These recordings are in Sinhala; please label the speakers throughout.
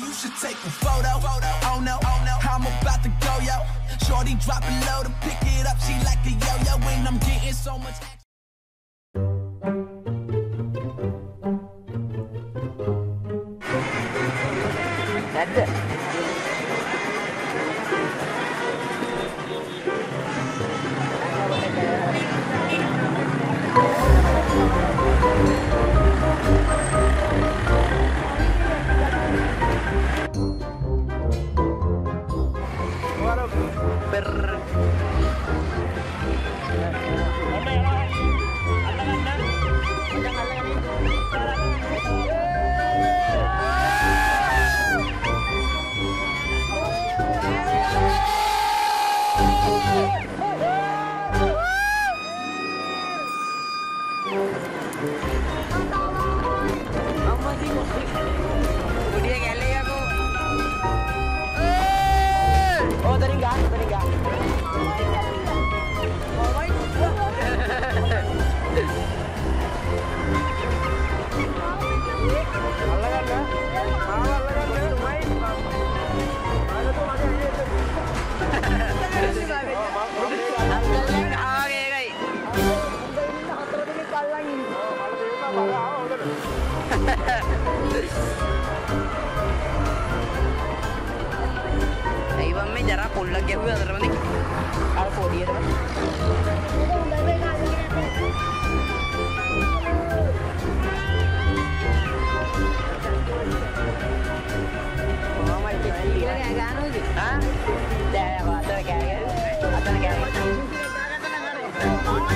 Speaker 1: You should take a photo. Oh no, oh no, I'm about to go, yo. Shorty dropping low to pick it up. She like a yo-yo, and I'm getting so much.
Speaker 2: ජරා පොල්ලක් ගැහුවේ අතරමනේ. අර පොඩියට.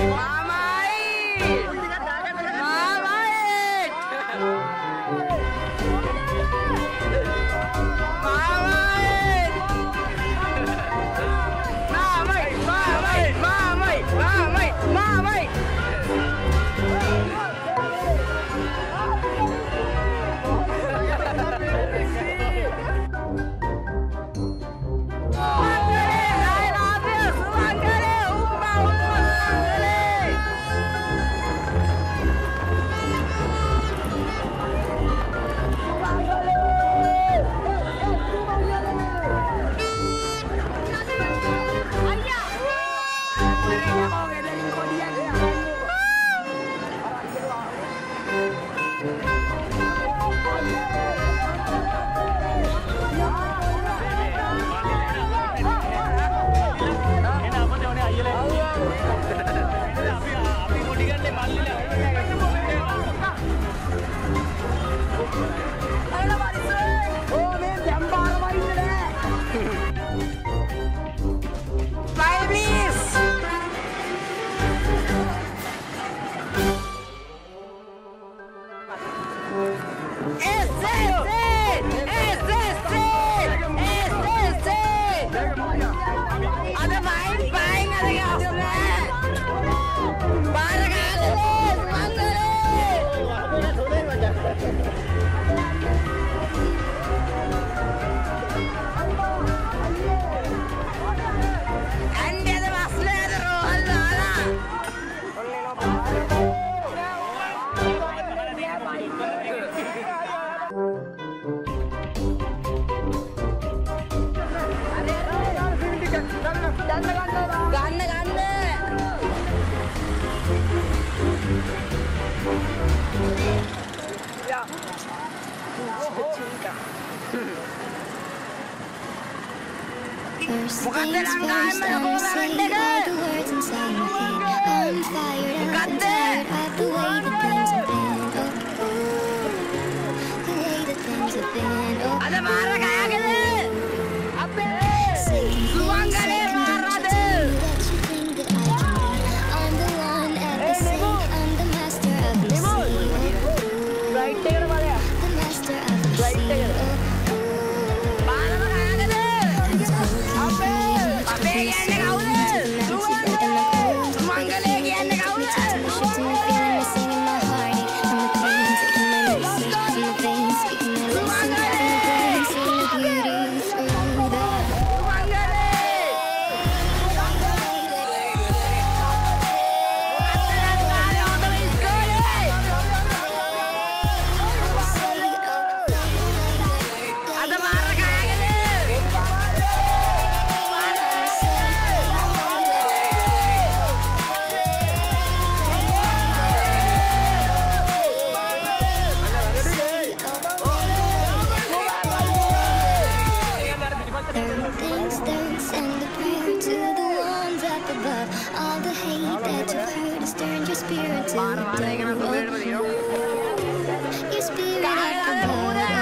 Speaker 3: Wow.
Speaker 2: love
Speaker 3: All the hate that you've heard has turned your spirit to a
Speaker 2: dark
Speaker 3: Your spirit up above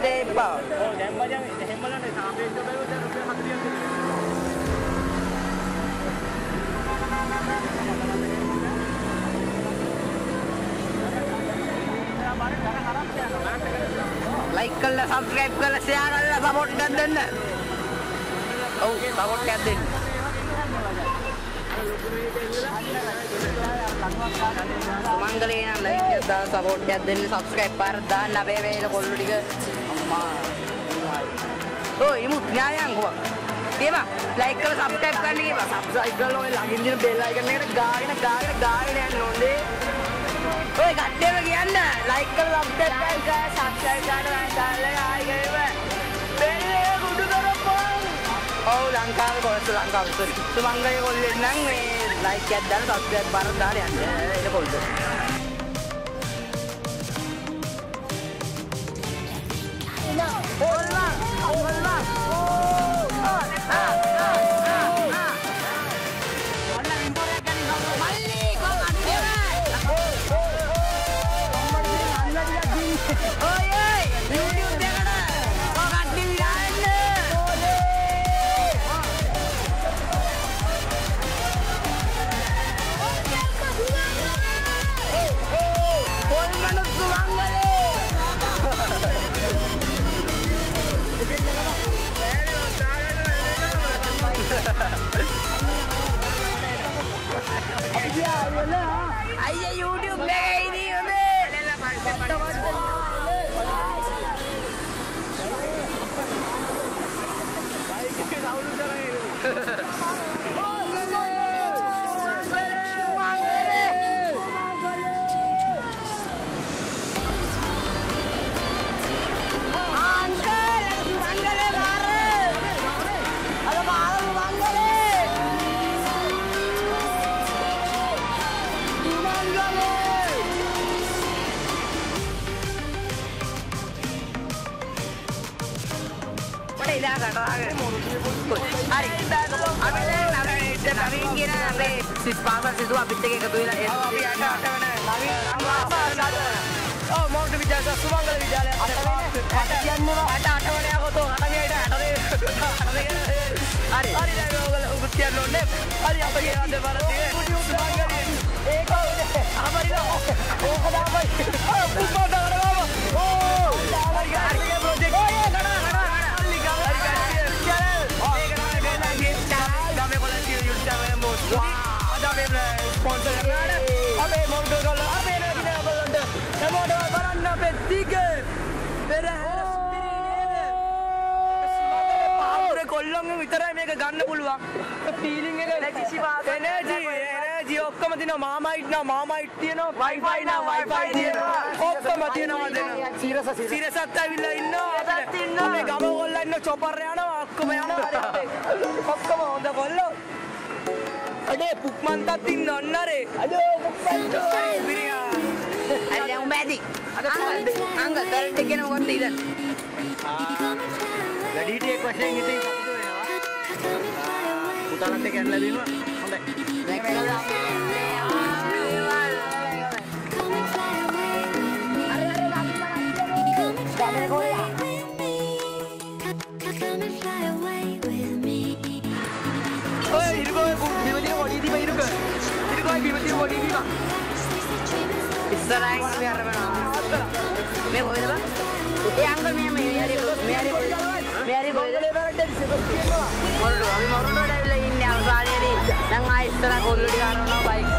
Speaker 2: දෙන්න එපා. ඔව් දැන් බජන් එහෙම බලන්න සාපේක්ෂව බැලුවොත් දැන් රුපියල් 40ක් ලයික් කරලා සබ්ස්ක්‍රයිබ් කරලා ෂෙයාර් කරලා සපෝට් එකක් දෙන්න. ඔව් සපෝට් එකක් දෙන්න. මංගලේ නම් ලයික් එකක් දාලා සපෝට් එකක් දෙන්න සබ්ස්ක්‍රයිබ් පාර දාන්න අපේ වේල කොල්ලු ටික ओए ये मुझ न्यायांग हुआ ඒ ලයික සබ්ටක් කන්නේ සබ්සයිකල ඔය ලඟින්දින බෙල්ලයි කරන එකට ගාගෙන ගාගෙන ගාගෙන යන්න ඕනේ. ඔය ගැට්ටේම කියන්න ලයික් කරලා සබ්ටක් කරලා සබ්ස්ක්‍රයිබ් කරලා දාලා ආයි ගේම. බෙල්ලේ කුඩු කරපන්. ඔව් ලංකාවේ කොල්ස ලංකාවේ සුමංගයේ කොල්ලෙන් නම් මේ ලයික් එකක් දාලා සබ්ස්ක්‍රයිබ් කරලා දාලා යන්න. ඒක කොල්ද. 婚啦！はい! සිස් පාසල් සිසු අපිත් එක්ක එකතු වෙලා අපි අට අට වෙන නවීන් ඔව් මොකද විද්‍යාලය සුමංගල විද්‍යාලය අට අට කියන්නේ අට අට වෙන යකෝ අට ගේට අට හරි හරි දැන් ඔයගොල්ලෝ උගත් කියන්න ඕනේ හරි අපි කියන්න බරදී සුමංගල පාපුරේ කොල්ලොන්ගෙන් විතරයි මේක ගන්න පුළුවන් ෆීලිං එක එනර්ජි එනර්ජි ඔක්කොම තියෙනවා මාමයිට් නා මාමයිට් තියෙනවා වයිෆයි නා වයිෆයි තියෙනවා ඔක්කොම තියෙනවා දෙන සිරස සිරසත් ඇවිල්ලා ඉන්නවා අපේ ගම කොල්ලා ඉන්න චොපර් යනවා ඔක්කොම යනවා ඔක්කොම හොඳ කොල්ලෝ අඩේ පුක්මන්තත් ඉන්න ඔන්නරේ අඩේ පුක්මන්ත පිරියා අඩේ උඹැදි අංගල් අංගල් බැරට් එකේ මොකක්ද ඉතින් වැඩිහිටියෙක් වශයෙන් ඉතින් අපිට වෙනවා පුතාලත් එක්ක ඇනලා දෙනවා හොඳයි ඔය ඉරුකෝ බිමතින පොඩි දීප ඉරුක ඉරුකෝ බිමතින පොඩි දීප ඉස්සරහින් අපි අරගෙන මේ කොහෙද බං ඒ අංකල් මේ මේ හරි මේ හරි මේ හරි කොහෙද මොරඩු අපි මොරඩුවට ඇවිල්ලා ඉන්නේ අවසානයේදී දැන් ආයෙ ඉස්සරහ කොල්ලෝ ටික අරනවා බයික් බයික්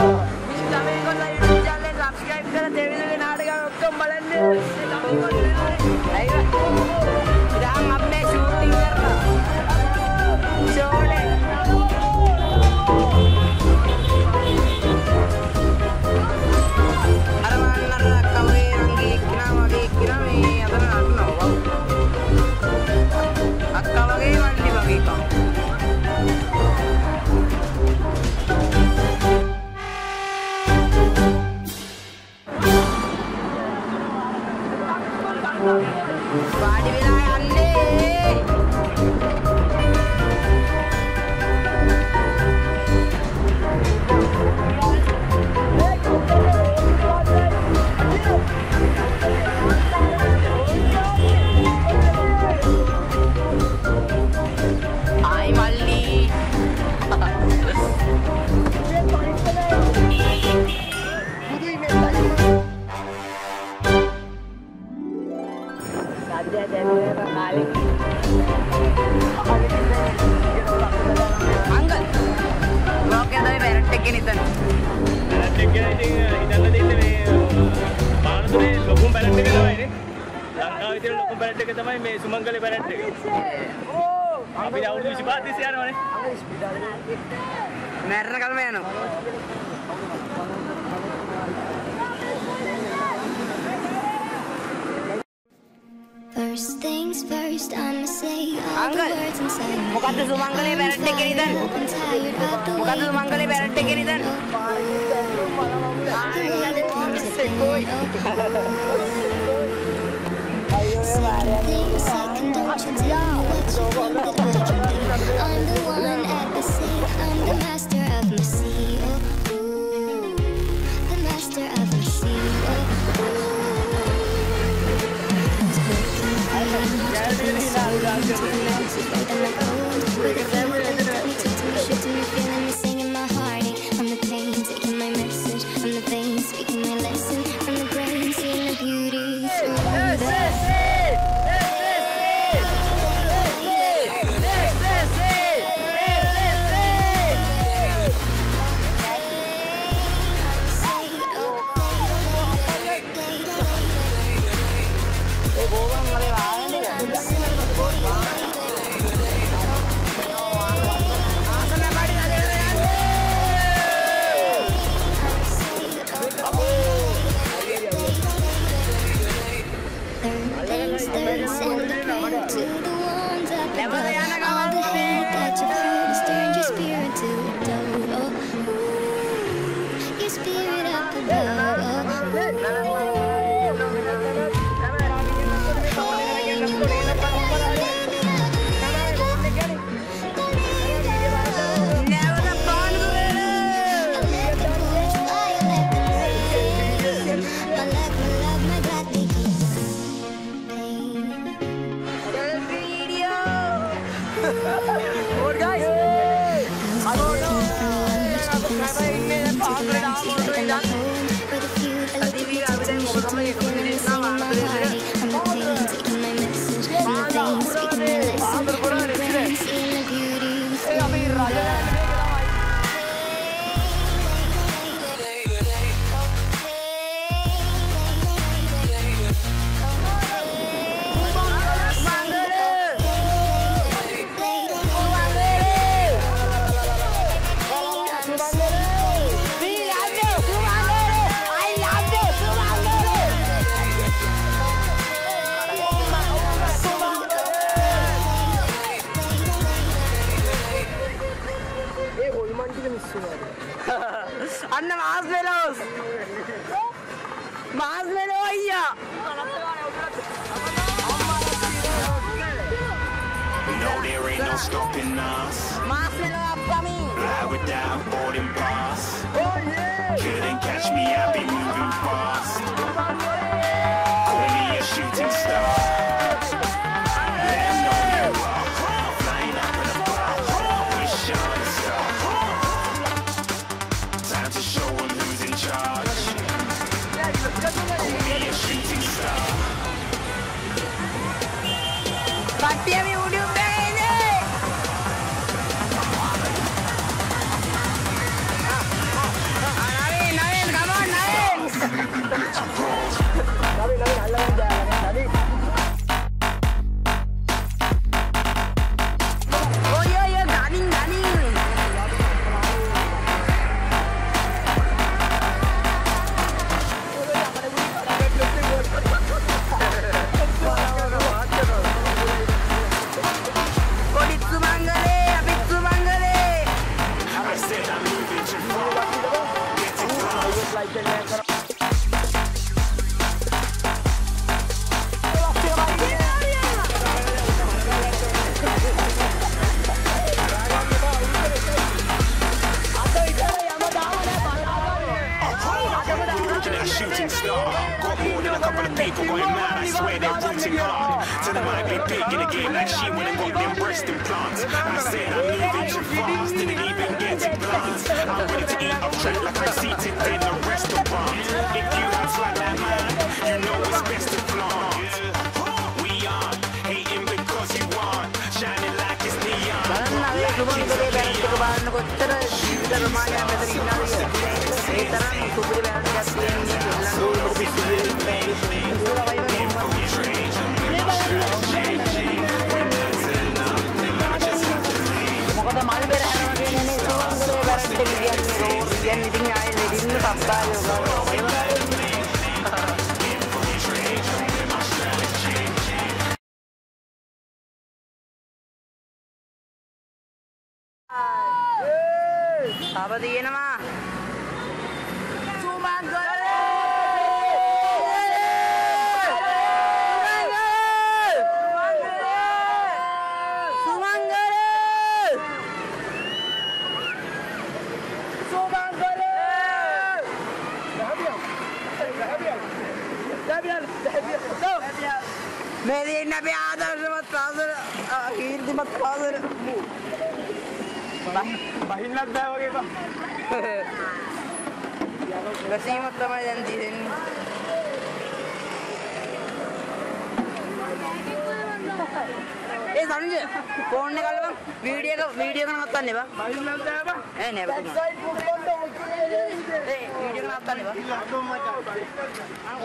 Speaker 2: තමිල්ගොල්ල YouTube channel subscribe කරලා දෙවිදුගේ නාටකම් ඔක්කොම බලන්න. තමිල්ගොල්ල comes
Speaker 3: first, I'ma say all the words inside
Speaker 2: me.
Speaker 3: Take
Speaker 2: it then. Mukaddu sumangale
Speaker 3: parent take it. Things I can don't you tell me what you think that I can do. I'm the one at the sea, I'm the master of my sea. और गाइस अब और भाई ये भाग रहा हूँ
Speaker 2: तो इधर más me lo oía.
Speaker 4: No, there ain't no stopping us.
Speaker 2: Más me lo.
Speaker 4: Fly without boarding pass. Oh, yeah. Couldn't catch me, I'd be
Speaker 2: එක බලන්න කොච්චර ජීවිත ප්‍රමාණයක් මෙතන ඉන්නවද කියලා. ඒ තරම් සුපිරි බැරට් එකක් තියෙන්නේ මොකද මල් බෙර හැනවා කියන්නේ සුමංගලේ බැරට් එක කියන්නේ රෝර් කියන්නේ ඉතින් ආයේ ලෙඩින්න සබ්බාගේ මේ දෙන්න අපි ආදර්ශමත් ආදර කීර්තිමත් ආදර
Speaker 5: බහින්නත් බෑ වගේ බා.
Speaker 2: වැසීමක් තමයි දැන් තියෙන්නේ. ඒ සනුජ ෆෝන් එක අල්ලපන් වීඩියෝ එක වීඩියෝ එක නවත්තන්න එපා.
Speaker 5: බහින්නත් බෑ බා.
Speaker 2: ඒ නෑ බතුමා. ඒ වීඩියෝ එක නවත්තන්න එපා. ආ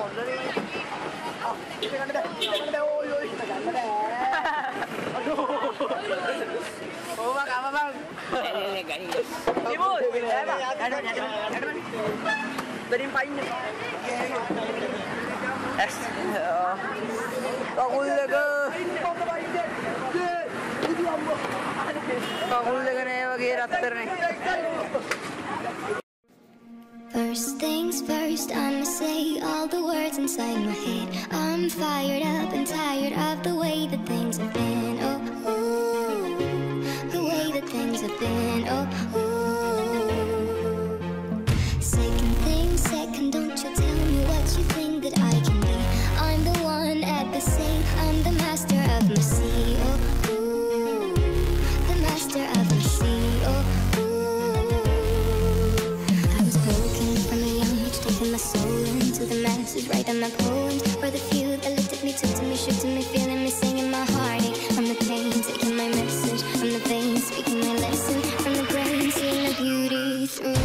Speaker 3: First things first, I'ma say all the words inside my head. I'm fired up and tired of the free.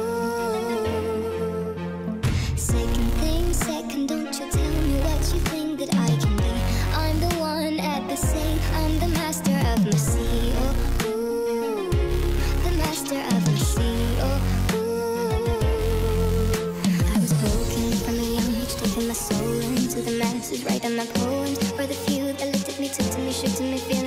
Speaker 3: writing my poems for the few that looked at me, took to me, shook to me, feel.